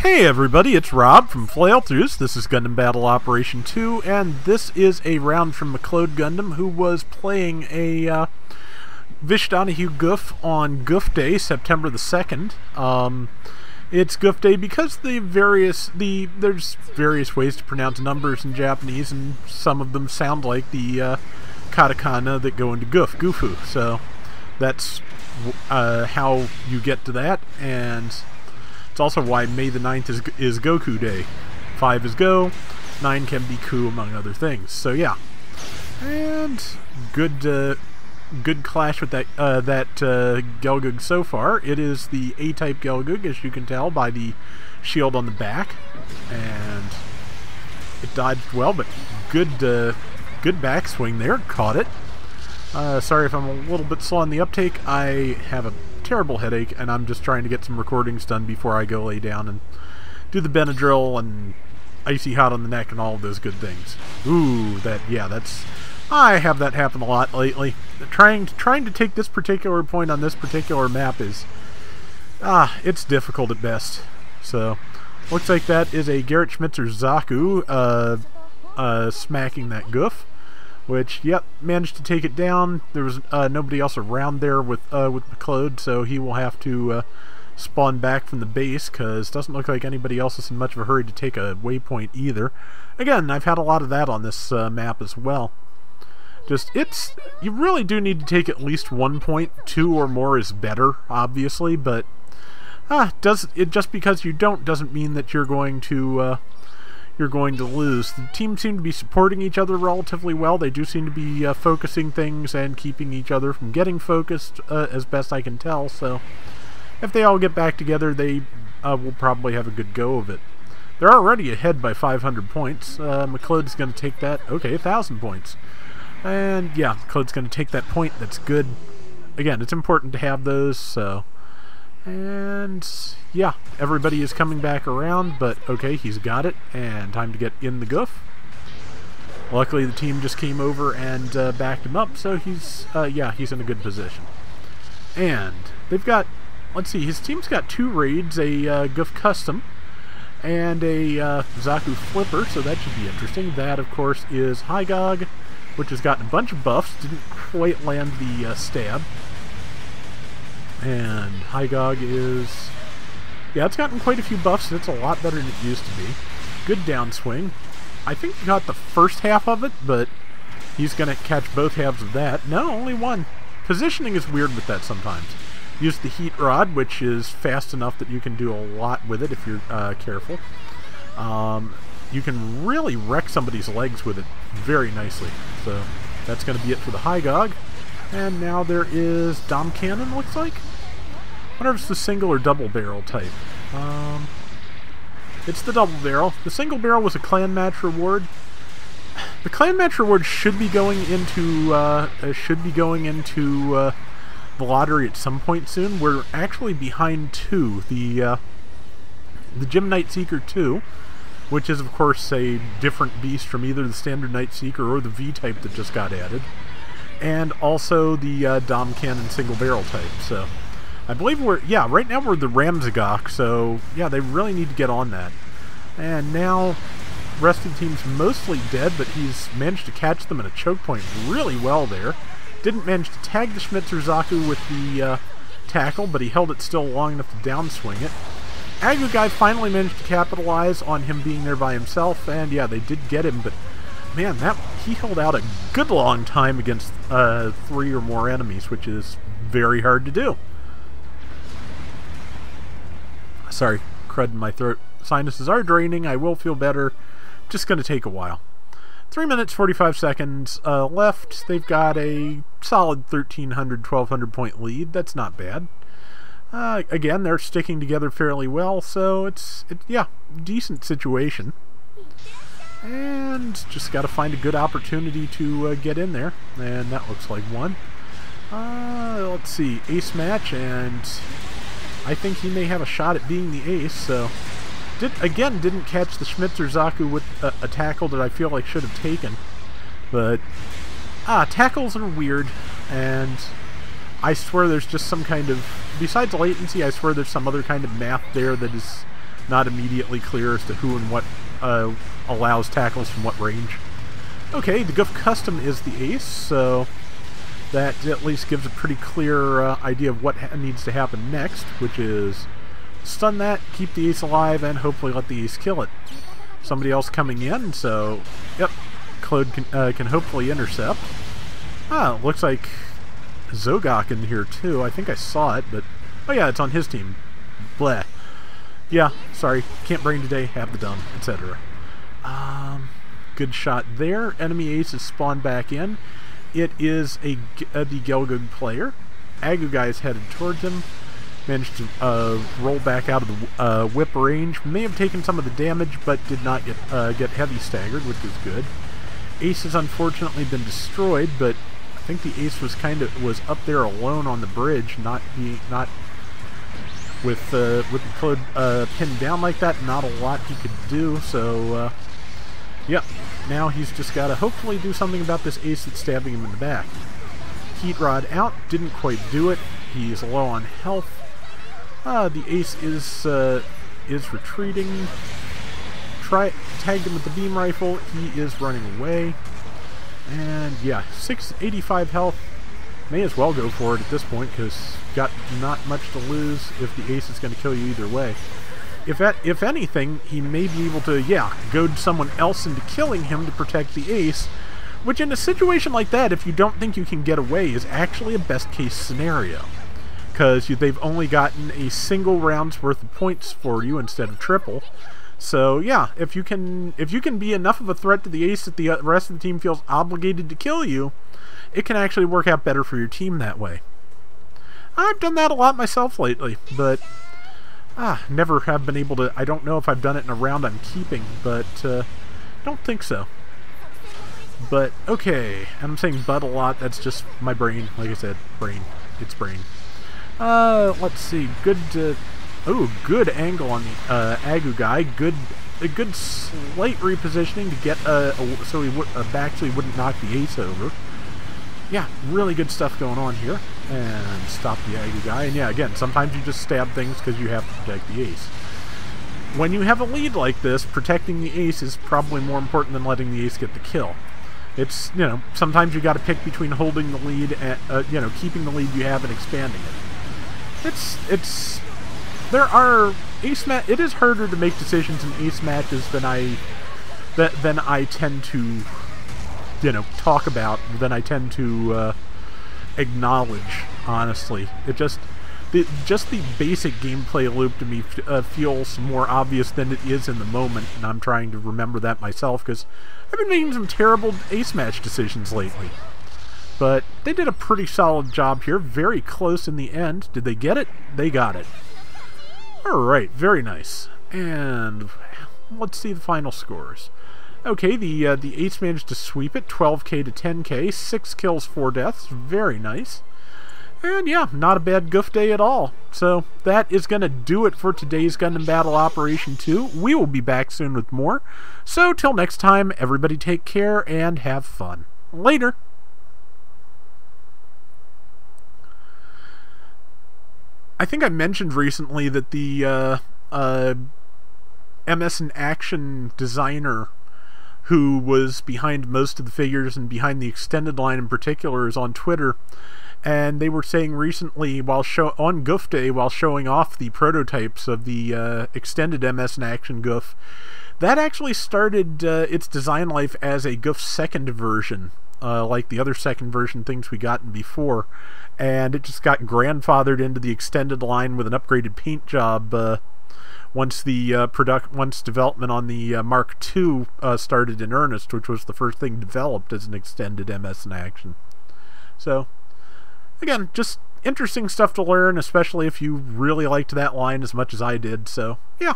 Hey everybody, it's Rob from Flailthroughs. This is Gundam Battle Operation 2, and this is a round from McLeod Gundam, who was playing a uh, Visch Donahue Gouf on Gouf Day, September the 2nd. Um, it's Gouf Day because the various the there's various ways to pronounce numbers in Japanese, and some of them sound like the uh, katakana that go into Gouf, Goofu. So that's uh, how you get to that, and it's also why May the 9th is, is Goku Day. 5 is Go, 9 can be Ku, among other things. So yeah. And good uh, good clash with that uh, that uh, Gelgoog so far. It is the A-type Gelgoog, as you can tell by the shield on the back. And it dodged well, but good uh, good backswing there. Caught it. Uh, sorry if I'm a little bit slow on the uptake. I have a terrible headache, and I'm just trying to get some recordings done before I go lay down and do the Benadryl and icy hot on the neck and all of those good things. Ooh, that yeah, that's I have that happen a lot lately. Trying to, trying to take this particular point on this particular map is ah, it's difficult at best. So looks like that is a Garrett Schmitzer Zaku uh, uh, smacking that Gouf which yep managed to take it down. There was uh, nobody else around there with uh, with McLeod so he will have to uh, spawn back from the base because doesn't look like anybody else is in much of a hurry to take a waypoint either. Again I've had a lot of that on this uh, map as well. Just it's you really do need to take at least one point. Two or more is better obviously but ah does it just because you don't doesn't mean that you're going to uh, you're going to lose. The teams seem to be supporting each other relatively well. They do seem to be uh, focusing things and keeping each other from getting focused, uh, as best I can tell. So, if they all get back together, they uh, will probably have a good go of it. They're already ahead by 500 points. Uh, McLeod's going to take that. Okay, 1,000 points. And yeah, McLeod's going to take that point. That's good. Again, it's important to have those, so... And yeah, everybody is coming back around, but okay, he's got it, and time to get in the Gouf. Luckily, the team just came over and uh, backed him up, so he's, uh, yeah, he's in a good position. And they've got, let's see, his team's got two raids, a uh, Gouf Custom and a uh, Zaku Flipper, so that should be interesting. That, of course, is Hy-Gogg, which has gotten a bunch of buffs, didn't quite land the uh, stab. And Hy-Gogg is... Yeah, it's gotten quite a few buffs, and it's a lot better than it used to be. Good downswing. I think he got the first half of it, but he's going to catch both halves of that. No, only one. Positioning is weird with that sometimes. Use the Heat Rod, which is fast enough that you can do a lot with it if you're uh, careful. Um, you can really wreck somebody's legs with it very nicely. So that's going to be it for the Hy-Gogg. And now there is Dom Cannon, looks like wonder if it's the single or double barrel type. Um, it's the double barrel. The single barrel was a clan match reward. The clan match reward should be going into uh, uh, should be going into uh, the lottery at some point soon. We're actually behind two. The uh, the GM Night Seeker two, which is of course a different beast from either the standard Night Seeker or the V type that just got added, and also the uh, Dom Cannon single barrel type. So. I believe we're, yeah, right now we're the Ramzagok, so yeah, they really need to get on that. And now, rest of the team's mostly dead, but he's managed to catch them at a choke point really well there. Didn't manage to tag the Schmitzer Zaku with the uh, tackle, but he held it still long enough to downswing it. Acguy finally managed to capitalize on him being there by himself, and yeah, they did get him, but man, that he held out a good long time against uh, three or more enemies, which is very hard to do. Sorry, crud in my throat. Sinuses are draining. I will feel better. Just going to take a while. 3 minutes 45 seconds uh, left. They've got a solid 1,300, 1,200 point lead. That's not bad. Uh, again, they're sticking together fairly well, so it's, it, yeah, decent situation. And just got to find a good opportunity to uh, get in there. And that looks like one. Uh, let's see, ace match, and I think he may have a shot at being the ace, so... Did, again, didn't catch the Schmitzer Zaku with a, a, tackle that I feel like should have taken. But, ah, tackles are weird, and I swear there's just some kind of... Besides latency, I swear there's some other kind of math there that is not immediately clear as to who and what uh, allows tackles from what range. Okay, the Gouf Custom is the ace, so that at least gives a pretty clear uh, idea of what needs to happen next, which is stun that, keep the ace alive, and hopefully let the ace kill it. Somebody else coming in, so, yep, Claude can, uh, can hopefully intercept. Ah, looks like Zogok in here too. I think I saw it, but, oh yeah, it's on his team. Bleh. Yeah, sorry, can't bring today, have the dumb, etc. Um, good shot there. Enemy ace is spawned back in. It is a, the Gelgoog player. Acguy is headed towards him. Managed to uh, roll back out of the uh, whip range. May have taken some of the damage, but did not get uh, get heavy staggered, which is good. Ace has unfortunately been destroyed, but I think the ace was kind of was up there alone on the bridge, not be not with uh, with the code uh, pinned down like that. Not a lot he could do. So, uh, yep. Now he's just got to hopefully do something about this ace that's stabbing him in the back. Heat Rod out, didn't quite do it. He's low on health. Uh, the ace is uh, is retreating. Try tagged him with the beam rifle. He is running away. And yeah, 685 health. May as well go for it at this point because got not much to lose if the ace is going to kill you either way. If that, if anything, he may be able to, yeah, goad someone else into killing him to protect the ace, which in a situation like that, if you don't think you can get away, is actually a best case scenario. Because they've only gotten a single round's worth of points for you instead of triple. So yeah, if you can if you can be enough of a threat to the ace that the uh, rest of the team feels obligated to kill you, it can actually work out better for your team that way. I've done that a lot myself lately, but ah, never have been able to. I don't know if I've done it in a round I'm keeping, but uh, don't think so. But okay, I'm saying but a lot. That's just my brain. Like I said, brain. It's brain. Uh, let's see. Good. Uh, oh, good angle on the uh, Acguy. Good. A good slight repositioning to get uh, a, so he would uh, back so he wouldn't knock the ace over yeah, really good stuff going on here. And stop the guy. And yeah, again, sometimes you just stab things because you have to protect the ace. When you have a lead like this, protecting the ace is probably more important than letting the ace get the kill. It's, you know, sometimes you got to pick between holding the lead and, uh, you know, keeping the lead you have and expanding it. It's, it's, there are ace mat. It is harder to make decisions in ace matches than I, that than I tend to you know talk about than I tend to uh, acknowledge. Honestly, it just the, just the basic gameplay loop to me uh, feels more obvious than it is in the moment, and I'm trying to remember that myself because I've been making some terrible ace match decisions lately. But they did a pretty solid job here, very close in the end. Did they get it? They got it. Alright, very nice. And let's see the final scores. Okay, the uh, the Ace managed to sweep it, 12k to 10k, 6 kills, 4 deaths, very nice. And yeah, not a bad Gouf day at all. So that is going to do it for today's Gundam Battle Operation 2. We will be back soon with more. So till next time, everybody take care and have fun. Later! I think I mentioned recently that the uh, uh, MS in Action designer who was behind most of the figures and behind the extended line in particular, is on Twitter. And they were saying recently, while show on Gouf Day, while showing off the prototypes of the uh, extended MS in Action Gouf, that actually started uh, its design life as a Gouf second version, uh, like the other second version things we gotten before, and it just got grandfathered into the extended line with an upgraded paint job uh, once the uh, product once development on the uh, Mark II uh, started in earnest, which was the first thing developed as an extended MS in action. So, again, just interesting stuff to learn, especially if you really liked that line as much as I did. So, yeah,